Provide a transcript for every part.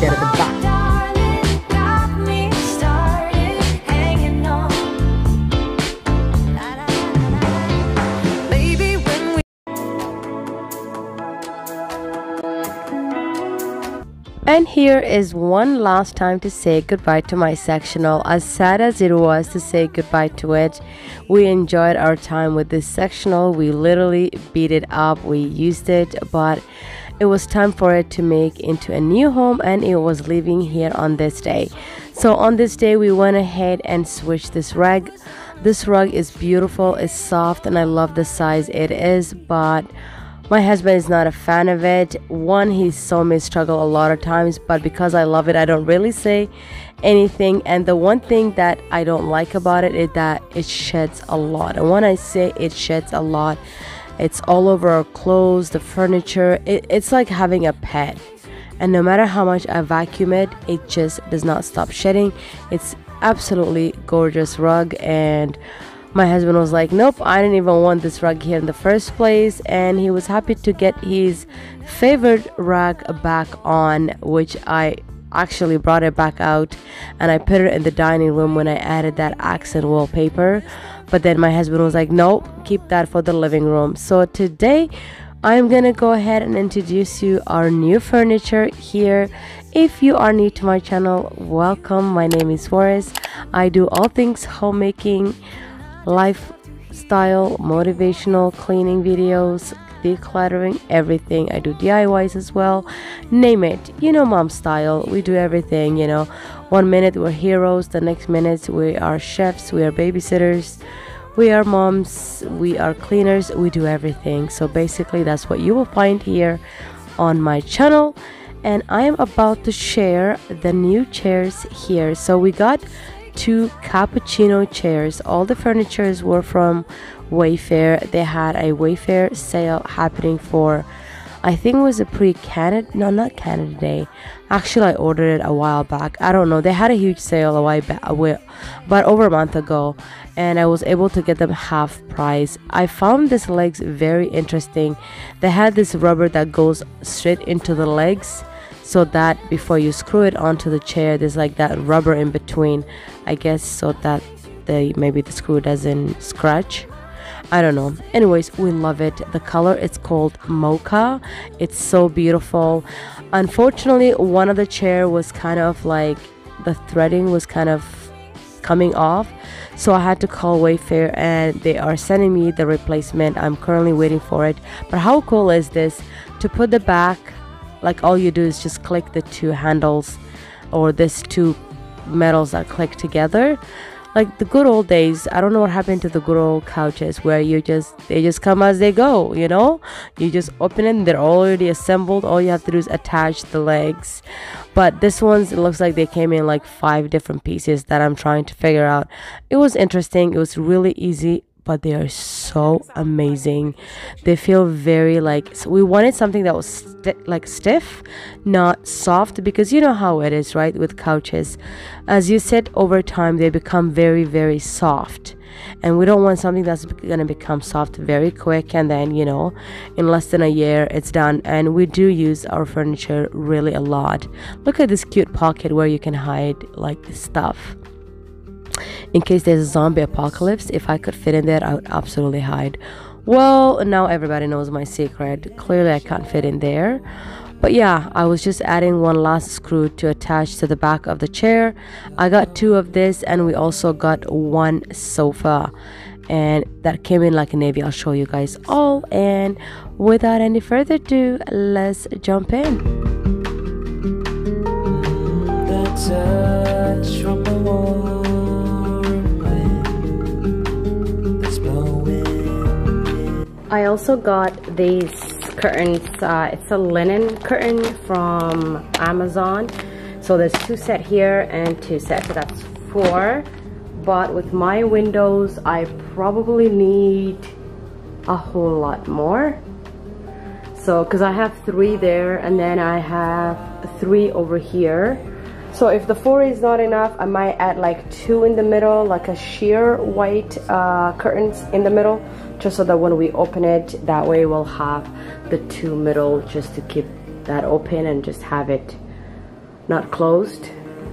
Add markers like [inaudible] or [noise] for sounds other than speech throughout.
there at the back. And here is one last time to say goodbye to my sectional. As sad as it was to say goodbye to it, we enjoyed our time with this sectional. We literally beat it up, we used it, but it was time for it to make into a new home and it was living here on this day. So on this day, we went ahead and switched this rug. This rug is beautiful, it's soft, and I love the size it is, but my husband is not a fan of it. One, he saw me struggle a lot of times, but because I love it, I don't really say anything. And the one thing that I don't like about it is that it sheds a lot. And when I say it sheds a lot, it's all over our clothes, the furniture. It, it's like having a pet. And no matter how much I vacuum it, it just does not stop shedding. It's absolutely gorgeous rug and my husband was like nope i didn't even want this rug here in the first place and he was happy to get his favorite rug back on which i actually brought it back out and i put it in the dining room when i added that accent wallpaper. But then my husband was like nope keep that for the living room. So today i'm gonna go ahead and introduce you our new furniture here. If you are new to my channel welcome. My name is Forrest I do all things homemaking lifestyle, motivational cleaning videos, decluttering, everything. I do DIYs as well. Name it. You know, mom style. We do everything, you know. One minute we're heroes, the next minute we are chefs, we are babysitters, we are moms, we are cleaners, we do everything. So basically, that's what you will find here on my channel. And I am about to share the new chairs here. So we got two cappuccino chairs. All the furnitures were from Wayfair. They had a Wayfair sale happening for I think it was a pre-Canada no not Canada Day. Actually I ordered it a while back. I don't know. They had a huge sale a while back but over a month ago and I was able to get them half price. I found these legs very interesting. They had this rubber that goes straight into the legs so that before you screw it onto the chair there's like that rubber in between I guess so that the maybe the screw doesn't scratch I don't know. Anyways, we love it. The color it's called mocha. It's so beautiful. Unfortunately, one of the chair was kind of like the threading was kind of coming off. So I had to call Wayfair and they are sending me the replacement. I'm currently waiting for it. But how cool is this to put the back like all you do is just click the two handles or this two metals that click together like the good old days i don't know what happened to the good old couches where you just they just come as they go you know? You just open it and they're already assembled. All you have to do is attach the legs. But this one's it looks like they came in like five different pieces that i'm trying to figure out. It was interesting. It was really easy but they are so amazing. They feel very like so we wanted something that was st- like stiff, not soft because you know how it is, right? With couches, as you sit over time, they become very very soft. And we don't want something that's gonna become soft very quick and then, you know, in less than a year it's done. And we do use our furniture really a lot. Look at this cute pocket where you can hide like stuff in case there's a zombie apocalypse. If I could fit in there, I would absolutely hide. Well, now everybody knows my secret. Clearly, I can't fit in there. But yeah, I was just adding one last screw to attach to the back of the chair. I got two of this and we also got one sofa and that came in like a navy. I'll show you guys all and without any further ado, let's jump in. I also got these curtains. Uh, it's a linen curtain from Amazon. So there's two set here and two set, so that's four. But with my windows, I probably need a whole lot more. So, because I have three there and then I have three over here. So if the four is not enough, I might add like two in the middle, like a sheer white uh, curtains in the middle just so that when we open it that way we'll have the two middle just to keep that open and just have it not closed.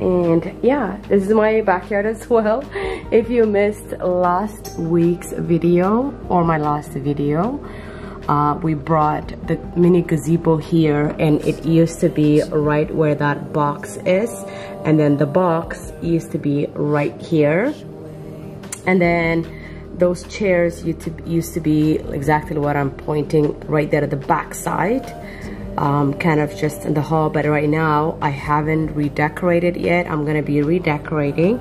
And yeah this is my backyard as [laughs] well. If you missed last week's video or my last video uh, we brought the mini gazebo here and it used to be right where that box is and then the box used to be right here. And then those chairs used to be exactly what I'm pointing right there at the back side um, kind of just in the hall. But right now I haven't redecorated yet. I'm gonna be redecorating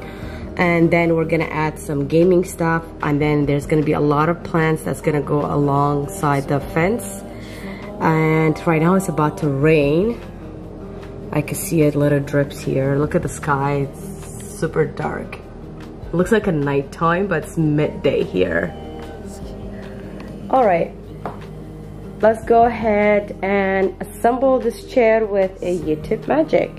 and then we're gonna add some gaming stuff and then there's gonna be a lot of plants that's gonna go alongside the fence. And right now it's about to rain. I can see it little drips here. Look at the sky it's super dark. Looks like a nighttime but it's midday here. All right let's go ahead and assemble this chair with a YouTube magic.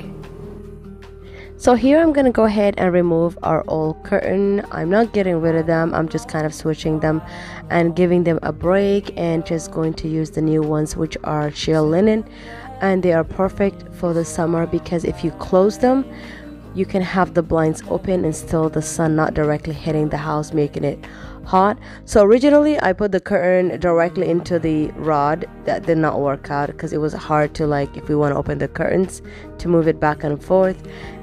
So here I'm gonna go ahead and remove our old curtain. I'm not getting rid of them. I'm just kind of switching them and giving them a break and just going to use the new ones which are sheer linen and they are perfect for the summer because if you close them you can have the blinds open and still the sun not directly hitting the house making it hot. So originally i put the curtain directly into the rod. That did not work out because it was hard to like if we want to open the curtains to move it back and forth.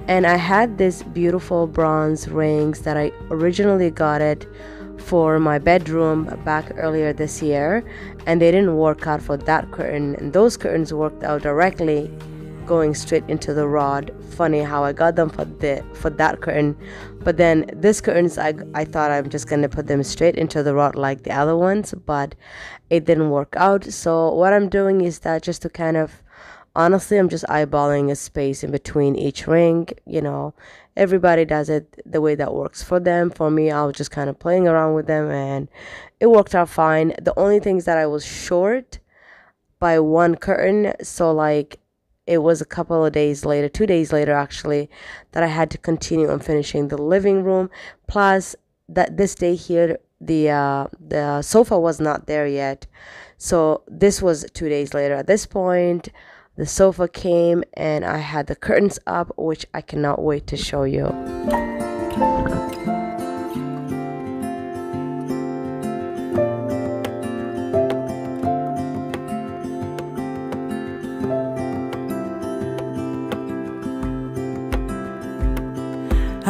And i had this beautiful bronze rings that i originally got it for my bedroom back earlier this year and they didn't work out for that curtain. And those curtains worked out directly going straight into the rod. Funny how I got them for the for that curtain, but then this curtains I I thought I'm just gonna put them straight into the rod like the other ones, but it didn't work out. So what I'm doing is that just to kind of honestly I'm just eyeballing a space in between each ring. You know, everybody does it the way that works for them. For me, I was just kind of playing around with them and it worked out fine. The only things that I was short by one curtain, so like it was a couple of days later, two days later actually, that I had to continue on finishing the living room. Plus, that this day here, the uh, the sofa was not there yet, so this was two days later. At this point, the sofa came and I had the curtains up, which I cannot wait to show you.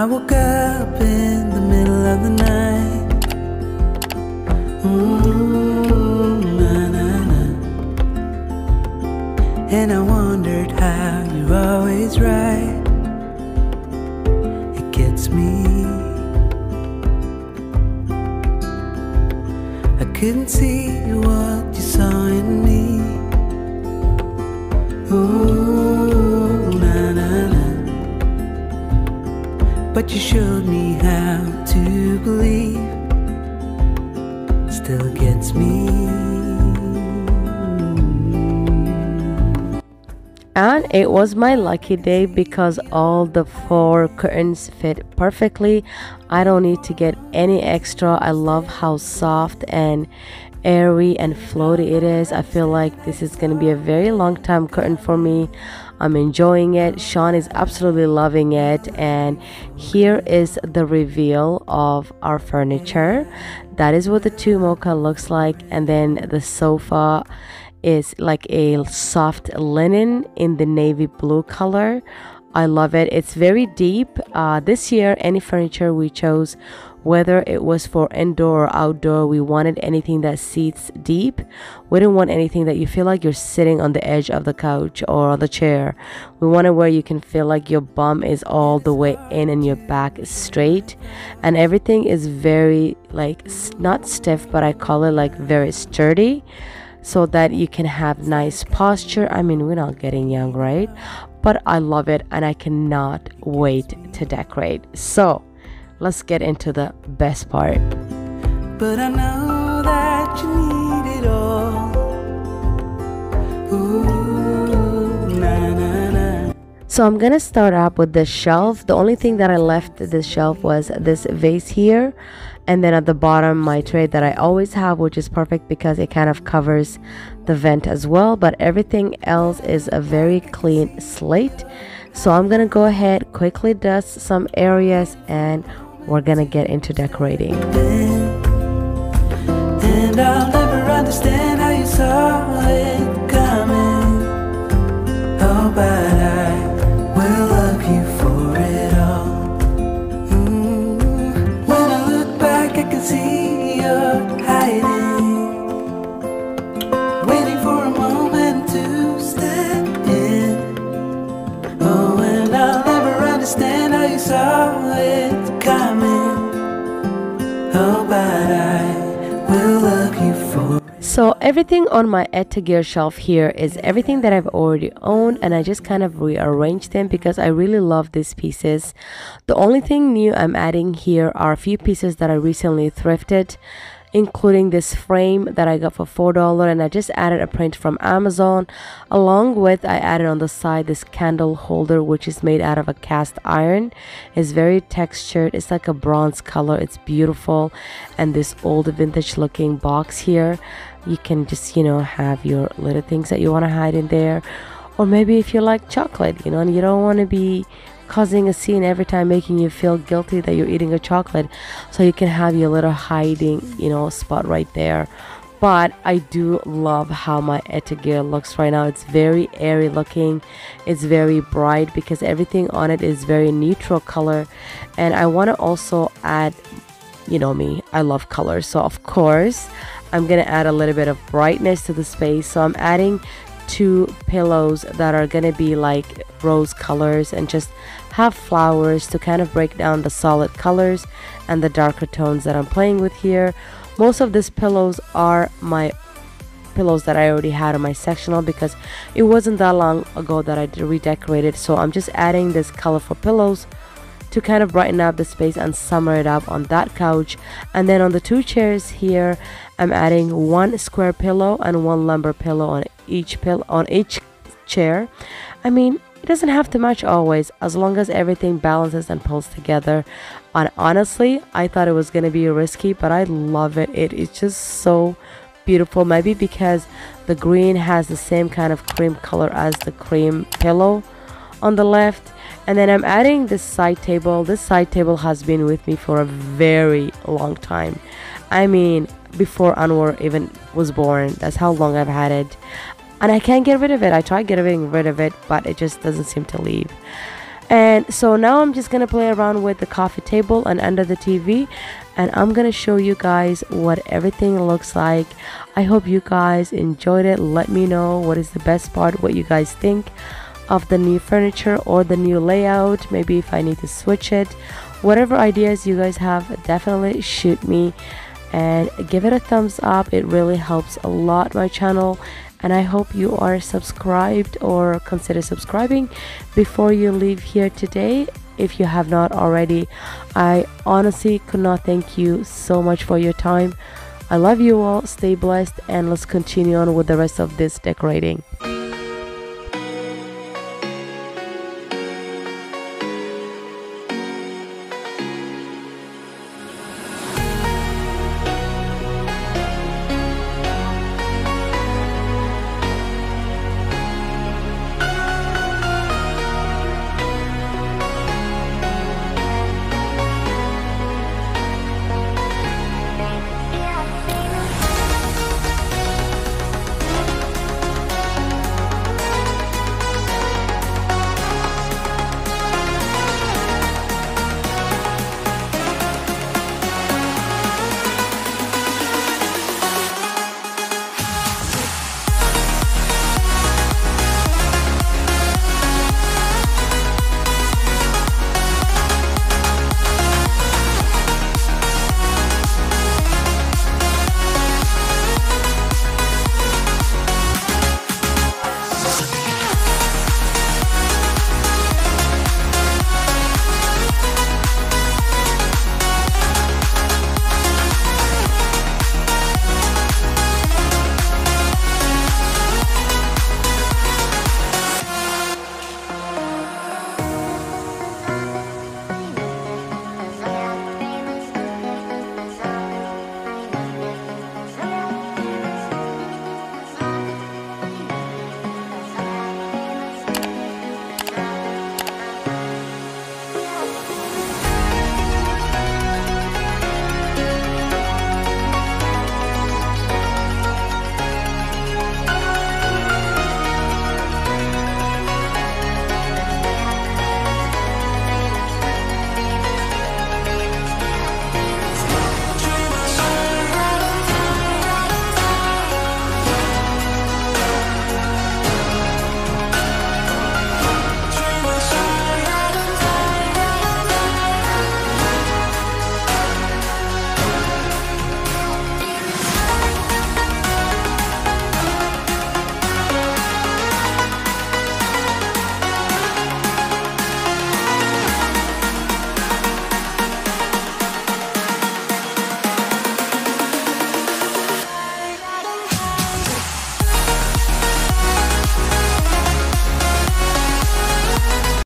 I woke up It was my lucky day because all the four curtains fit perfectly. I don't need to get any extra. I love how soft and airy and floaty it is. I feel like this is going to be a very long time curtain for me. I'm enjoying it. Sean is absolutely loving it. And here is the reveal of our furniture. That is what the two mocha looks like. And then the sofa is like a soft linen in the navy blue color. I love it. It's very deep. Uh, this year, any furniture we chose whether it was for indoor or outdoor we wanted anything that seats deep we didn't want anything that you feel like you're sitting on the edge of the couch or on the chair we wanted where you can feel like your bum is all the way in and your back is straight and everything is very like not stiff but i call it like very sturdy so that you can have nice posture i mean we're not getting young right but i love it and i cannot wait to decorate so let's get into the best part. But I know that you need it all. Ooh. So I'm gonna start up with the shelf. The only thing that I left this shelf was this vase here and then at the bottom my tray that I always have which is perfect because it kind of covers the vent as well but everything else is a very clean slate. So I'm gonna go ahead quickly dust some areas and we're gonna get into decorating so everything on my Etagere shelf here is everything that I've already owned and I just kind of rearranged them because I really love these pieces. The only thing new I'm adding here are a few pieces that I recently thrifted including this frame that I got for $4 and I just added a print from Amazon. Along with I added on the side this candle holder which is made out of a cast iron. It's very textured. It's like a bronze color. It's beautiful. And this old vintage looking box here you can just you know have your little things that you want to hide in there. Or maybe if you like chocolate you know and you don't want to be causing a scene every time making you feel guilty that you're eating a chocolate. So you can have your little hiding you know spot right there. But I do love how my Etagere looks right now. It's very airy looking. It's very bright because everything on it is very neutral color. And I want to also add you know me I love colors. So of course I'm gonna add a little bit of brightness to the space. So I'm adding two pillows that are gonna be like rose colors and just have flowers to kind of break down the solid colors and the darker tones that I'm playing with here. Most of these pillows are my pillows that I already had on my sectional because it wasn't that long ago that I redecorated so I'm just adding these colorful pillows to kind of brighten up the space and summer it up on that couch. And then on the two chairs here I'm adding one square pillow and one lumbar pillow on each pillow on each chair. I mean it doesn't have to match always as long as everything balances and pulls together. And honestly I thought it was gonna be risky but I love it. It is just so beautiful. Maybe because the green has the same kind of cream color as the cream pillow on the left. And then I'm adding this side table. This side table has been with me for a very long time I mean before Anwar even was born. That's how long I've had it. And I can't get rid of it. I tried getting rid of it but it just doesn't seem to leave. And so now I'm just gonna play around with the coffee table and under the TV and I'm gonna show you guys what everything looks like. I hope you guys enjoyed it. Let me know what is the best part what you guys think of the new furniture or the new layout. Maybe if I need to switch it. Whatever ideas you guys have definitely shoot me and give it a thumbs up. It really helps a lot my channel and I hope you are subscribed or consider subscribing before you leave here today. If you have not already I honestly could not thank you so much for your time. I love you all. Stay blessed and let's continue on with the rest of this decorating